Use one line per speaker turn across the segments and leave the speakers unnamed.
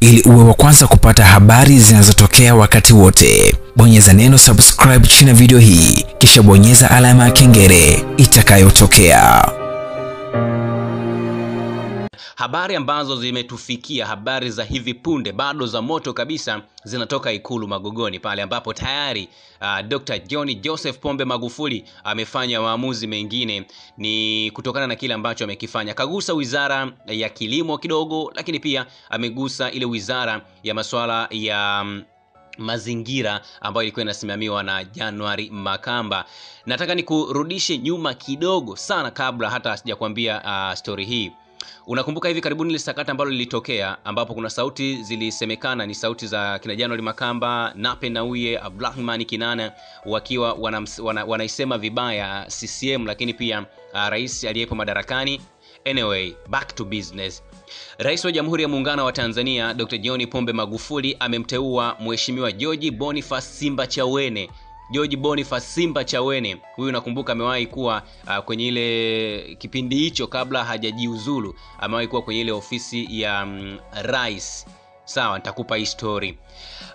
Ili uwe wa kwanza kupata habari zinazotokea wakati wote, bonyeza neno subscribe chini ya video hii, kisha bonyeza alama ya kengele itakayotokea.
Habari ambazo zimetufikia, habari za hivi punde, bado za moto kabisa, zinatoka Ikulu Magogoni, pale ambapo tayari uh, Dr. John Joseph Pombe Magufuli amefanya maamuzi mengine, ni kutokana na kile ambacho amekifanya. Kagusa wizara ya kilimo kidogo, lakini pia amegusa ile wizara ya masuala ya um, mazingira ambayo ilikuwa inasimamiwa na January Makamba. Nataka nikurudishe nyuma kidogo sana, kabla hata sijakwambia uh, story hii. Unakumbuka hivi karibuni ile sakata ambalo lilitokea ambapo kuna sauti zilisemekana ni sauti za kina January Makamba, Nape Nnauye, Abdulrahman Kinana wakiwa wanaisema wana, wanaisema vibaya CCM, lakini pia uh, rais aliyepo madarakani. Anyway, back to business. Rais wa Jamhuri ya Muungano wa Tanzania Dr. John Pombe Magufuli amemteua Mheshimiwa George Boniface Simba Chawene George Boniface Simba Chawene. Huyu nakumbuka amewahi kuwa uh, kwenye ile kipindi hicho kabla hajajiuzulu, amewahi kuwa kwenye ile ofisi ya um, rais. Sawa, nitakupa hii story.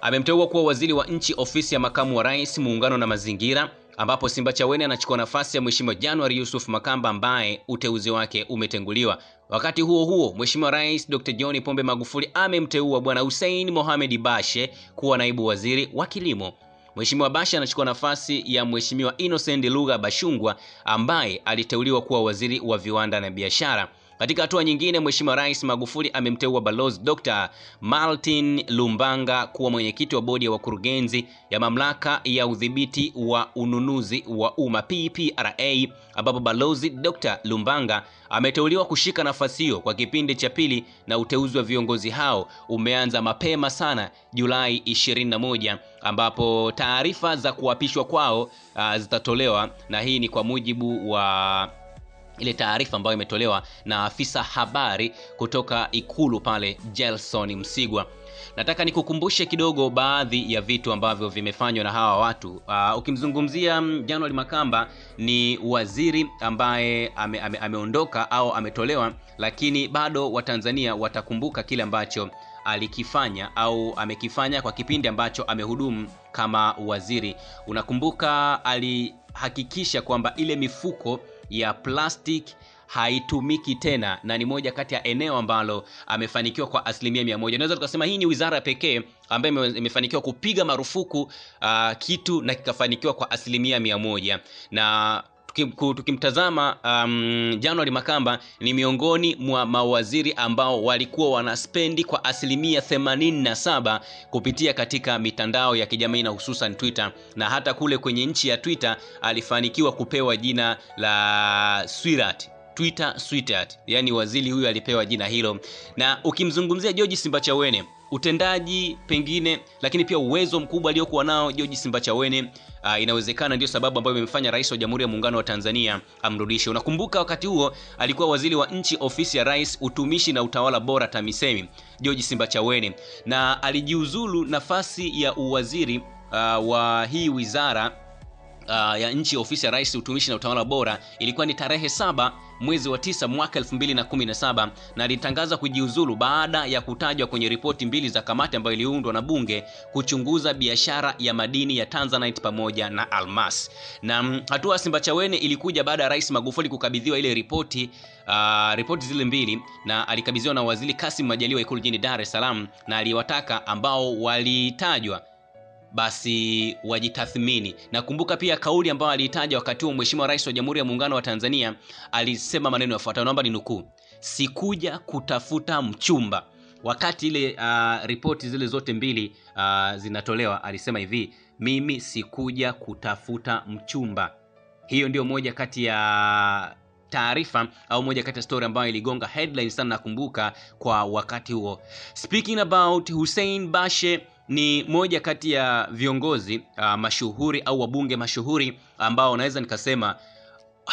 Amemteua kuwa waziri wa nchi ofisi ya makamu wa rais, muungano na mazingira, ambapo Simba Chawene anachukua nafasi ya Mheshimiwa January Yusuf Makamba ambaye uteuzi wake umetenguliwa. Wakati huo huo, Mheshimiwa Rais Dr. John Pombe Magufuli amemteua Bwana Hussein Mohamed Bashe kuwa naibu waziri wa kilimo. Mheshimiwa Bashe anachukua nafasi ya Mheshimiwa Innocent Lugha Bashungwa ambaye aliteuliwa kuwa waziri wa viwanda na biashara. Katika hatua nyingine, Mheshimiwa Rais Magufuli amemteua Balozi Dr. Martin Lumbanga kuwa mwenyekiti wa bodi ya wakurugenzi ya mamlaka ya udhibiti wa ununuzi wa umma PPRA, ambapo Balozi Dr. Lumbanga ameteuliwa kushika nafasi hiyo kwa kipindi cha pili, na uteuzi wa viongozi hao umeanza mapema sana Julai 21 ambapo taarifa za kuapishwa kwao uh, zitatolewa, na hii ni kwa mujibu wa ile taarifa ambayo imetolewa na afisa habari kutoka Ikulu pale Gelson Msigwa. Nataka nikukumbushe kidogo baadhi ya vitu ambavyo vimefanywa na hawa watu. Uh, ukimzungumzia January Makamba ni waziri ambaye ame, ame, ameondoka au ametolewa, lakini bado Watanzania watakumbuka kile ambacho alikifanya au amekifanya kwa kipindi ambacho amehudumu kama waziri. Unakumbuka alihakikisha kwamba ile mifuko ya plastic haitumiki tena, na ni moja kati ya eneo ambalo amefanikiwa kwa asilimia mia moja. Unaweza tukasema hii ni wizara pekee ambayo imefanikiwa kupiga marufuku uh, kitu na kikafanikiwa kwa asilimia mia moja na tukimtazama um, January Makamba ni miongoni mwa mawaziri ambao walikuwa wanaspendi kwa asilimia 87 kupitia katika mitandao ya kijamii na hususan Twitter, na hata kule kwenye nchi ya Twitter alifanikiwa kupewa jina la Swirat Twitter Sweetheart, yaani waziri huyu alipewa jina hilo. Na ukimzungumzia George Simbachawene utendaji pengine, lakini pia uwezo mkubwa aliokuwa nao George Simbachawene uh, inawezekana ndio sababu ambayo imemfanya rais wa Jamhuri ya Muungano wa Tanzania amrudishe. Unakumbuka wakati huo alikuwa waziri wa nchi ofisi ya rais, utumishi na utawala bora, TAMISEMI, George Simbachawene, na alijiuzulu nafasi ya uwaziri uh, wa hii wizara Uh, ya nchi ofisi ya rais utumishi na utawala bora ilikuwa ni tarehe saba mwezi wa tisa mwaka 2017 na alitangaza kujiuzulu baada ya kutajwa kwenye ripoti mbili za kamati ambayo iliundwa na bunge kuchunguza biashara ya madini ya Tanzanite pamoja na almas. Na hatua ya Simbachawene ilikuja baada ya Rais Magufuli kukabidhiwa ile ripoti uh, ripoti zile mbili, na alikabidhiwa na Waziri Kasim Majaliwa Ikulu jini Dar es Salaam, na aliwataka ambao walitajwa basi wajitathmini. Nakumbuka pia kauli ambayo aliitaja wakati huo Mheshimiwa Rais wa Jamhuri ya Muungano wa Tanzania alisema maneno yafuatayo, naomba ninukuu: sikuja kutafuta mchumba. Wakati ile uh, ripoti zile zote mbili uh, zinatolewa, alisema hivi, mimi sikuja kutafuta mchumba. Hiyo ndio moja kati ya taarifa au moja kati ya story ambayo iligonga headline sana, nakumbuka kwa wakati huo. Speaking about Hussein Bashe ni moja kati ya viongozi uh, mashuhuri au wabunge mashuhuri ambao naweza nikasema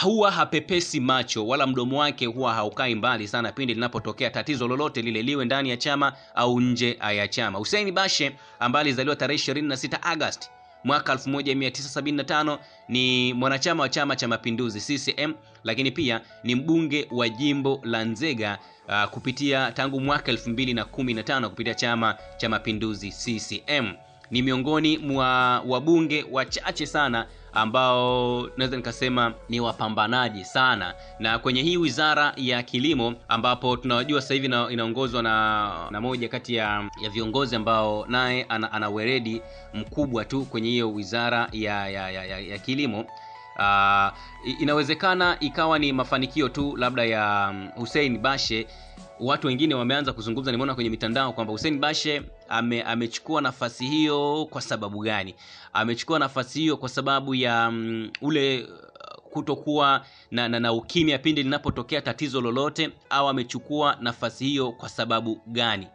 huwa hapepesi macho wala mdomo wake huwa haukai mbali sana pindi linapotokea tatizo lolote lile, liwe ndani ya chama au nje ya chama. Hussein Bashe ambaye alizaliwa tarehe 26 Agosti mwaka 1975 ni mwanachama wa chama cha mapinduzi ccm lakini pia ni mbunge wa jimbo la nzega uh, kupitia tangu mwaka 2015 kupitia chama cha mapinduzi ccm ni miongoni mwa wabunge wachache sana ambao naweza nikasema ni wapambanaji sana. Na kwenye hii wizara ya kilimo ambapo tunawajua sasa hivi inaongozwa na, na moja kati ya, ya viongozi ambao naye ana, ana weredi mkubwa tu kwenye hiyo wizara ya, ya, ya, ya, ya kilimo. Uh, inawezekana ikawa ni mafanikio tu labda ya um, Hussein Bashe watu wengine wameanza kuzungumza nimeona kwenye mitandao kwamba Hussein Bashe ame, amechukua nafasi hiyo kwa sababu gani? Amechukua nafasi hiyo kwa sababu ya um, ule uh, kutokuwa na, na, na ukimya pindi linapotokea tatizo lolote au amechukua nafasi hiyo kwa sababu gani?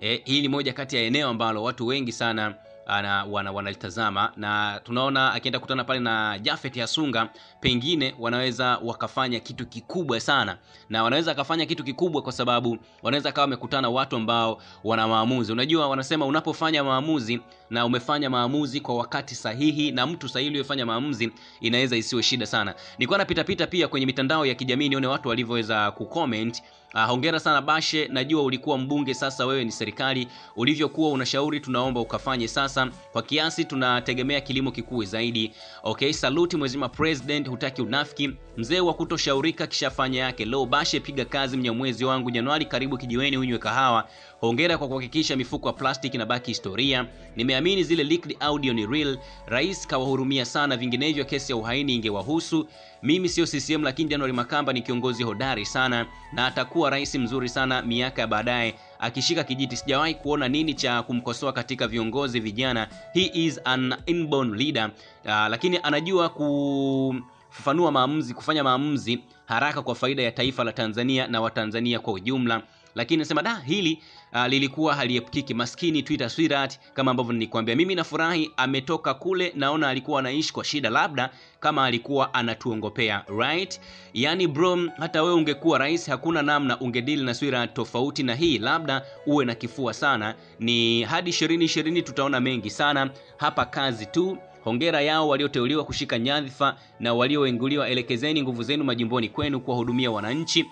E, hii ni moja kati ya eneo ambalo watu wengi sana ana, wana, na tunaona akienda kutana pale na Jafet yasunga pengine wanaweza wakafanya kitu kikubwa sana. Na wanaweza wakafanya kitu kikubwa kwa sababu wanaweza kawa wamekutana watu ambao wana maamuzi. Unajua wanasema unapofanya maamuzi na umefanya maamuzi kwa wakati sahihi na mtu sahihi uliyofanya maamuzi inaweza isiwe shida sana nilikuwa napitapita pia kwenye mitandao ya kijamii nione watu walivyoweza kucomment Uh, hongera sana Bashe, najua ulikuwa mbunge, sasa wewe ni serikali. Ulivyokuwa unashauri, tunaomba ukafanye sasa. Kwa kiasi tunategemea kilimo kikuu zaidi. Okay, saluti Mheshimiwa President, hutaki unafiki. Mzee wa kutoshaurika kishafanya yake. Leo Bashe, piga kazi mnyamwezi wangu. Januari karibu kijiweni unywe kahawa. Hongera kwa kuhakikisha mifuko ya plastiki inabaki historia. Nimeamini zile leaked audio ni real. Rais kawahurumia sana, vinginevyo kesi ya uhaini ingewahusu. Mimi sio CCM, lakini January Makamba ni kiongozi hodari sana na atakuwa rais mzuri sana miaka ya baadaye akishika kijiti. Sijawahi kuona nini cha kumkosoa katika viongozi vijana. He is an inborn leader. Uh, lakini anajua kufafanua maamuzi, kufanya maamuzi haraka kwa faida ya taifa la Tanzania na Watanzania kwa ujumla lakini nasema da hili uh, lilikuwa haliepukiki. Maskini twitter sweetheart kama ambavyo nilikwambia. Mimi nafurahi ametoka kule naona alikuwa anaishi kwa shida labda kama alikuwa anatuongopea right? Yani bro hata wewe ungekuwa rais hakuna namna ungedili na sweetheart tofauti na hii. Labda uwe na kifua sana. Ni hadi ishirini ishirini tutaona mengi sana. Hapa kazi tu. Hongera yao walioteuliwa kushika nyadhifa na walioenguliwa. Elekezeni nguvu zenu majimboni kwenu kuwahudumia wananchi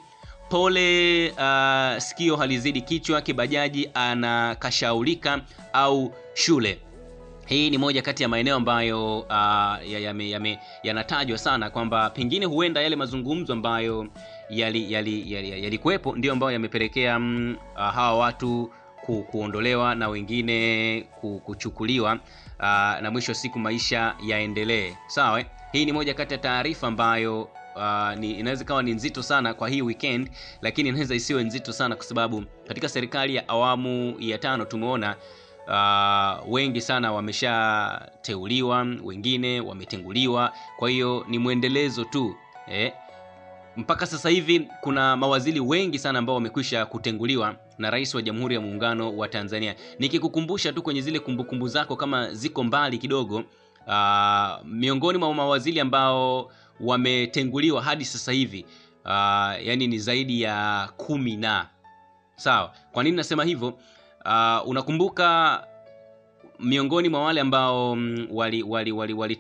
pole uh, sikio halizidi kichwa kibajaji anakashaulika au shule hii ni moja kati ya maeneo ambayo uh, yanatajwa ya ya yanatajwa sana kwamba pengine huenda yale mazungumzo ambayo yalikuwepo yali, yali, yali, ndio ambayo yamepelekea mm, uh, hawa watu ku, kuondolewa na wengine ku, kuchukuliwa uh, na mwisho wa siku maisha yaendelee sawa eh? hii ni moja kati ya taarifa ambayo uh, ni, inaweza ikawa ni nzito sana kwa hii weekend lakini inaweza isiwe nzito sana kwa sababu katika serikali ya awamu ya tano tumeona uh, wengi sana wameshateuliwa wengine wametenguliwa kwa hiyo ni mwendelezo tu eh? mpaka sasa hivi kuna mawaziri wengi sana ambao wamekwisha kutenguliwa na rais wa jamhuri ya muungano wa tanzania nikikukumbusha tu kwenye zile kumbukumbu zako kama ziko mbali kidogo uh, miongoni mwa mawaziri ambao wametenguliwa hadi sasa hivi uh, yani ni zaidi ya kumi na sawa kwa nini nasema hivyo uh, unakumbuka miongoni mwa wale ambao walitenguliwa wali, wali, wali, wali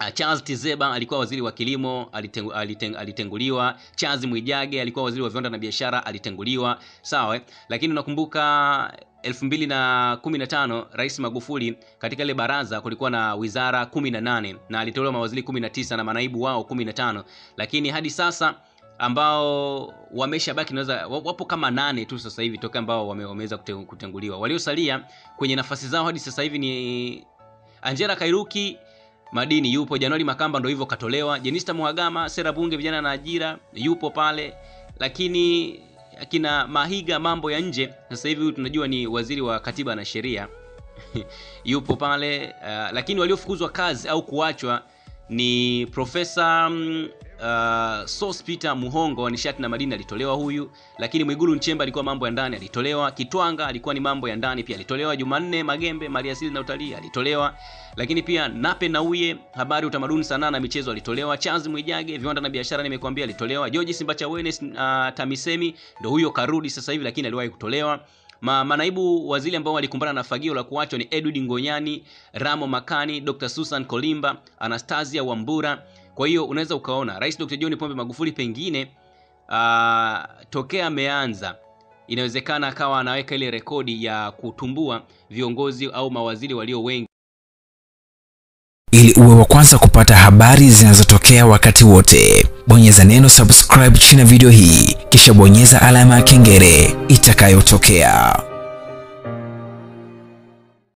Uh, Charles Tizeba alikuwa waziri wa kilimo alitengu, aliteng, alitenguliwa. Charles Mwijage alikuwa waziri wa viwanda na biashara alitenguliwa, sawa. Lakini unakumbuka 2015 Rais Magufuli katika ile baraza kulikuwa na wizara 18 na alitolewa mawaziri 19 na manaibu wao 15, lakini hadi sasa ambao wameshabaki naweza wapo kama nane tu sasa hivi toka ambao wame, wameweza kutenguliwa. Waliosalia kwenye nafasi zao hadi sasa hivi ni Angela Kairuki madini yupo. Januari makamba ndo hivyo katolewa. Jenista mwagama sera bunge vijana na ajira yupo pale. Lakini akina mahiga mambo ya nje. Sasa hivi tunajua ni waziri wa katiba na sheria. Yupo pale uh, lakini waliofukuzwa kazi au kuachwa ni profesa um, uh, Sauce peter muhongo wa nishati na madini alitolewa huyu. Lakini mwigulu nchemba alikuwa mambo ya ndani alitolewa. Kitwanga alikuwa ni mambo ya ndani pia alitolewa. Jumanne magembe maliasili na utalii alitolewa. Lakini pia nape nauye habari utamaduni sanaa na michezo alitolewa. Charles mwijage viwanda na biashara nimekuambia alitolewa. George simbachawene uh, tamisemi ndo huyo karudi sasa hivi lakini aliwahi kutolewa. Ma, manaibu waziri ambao walikumbana na fagio la kuachwa ni Edward Ngonyani, Ramo Makani, Dr. Susan Kolimba, Anastasia Wambura. Kwa hiyo unaweza ukaona Rais Dr. John Pombe Magufuli pengine uh, tokea ameanza inawezekana akawa anaweka ile rekodi ya kutumbua viongozi au mawaziri walio wengi.
Ili uwe wa kwanza kupata habari zinazotokea wakati wote, bonyeza neno subscribe chini ya video hii, kisha bonyeza alama ya kengele itakayotokea.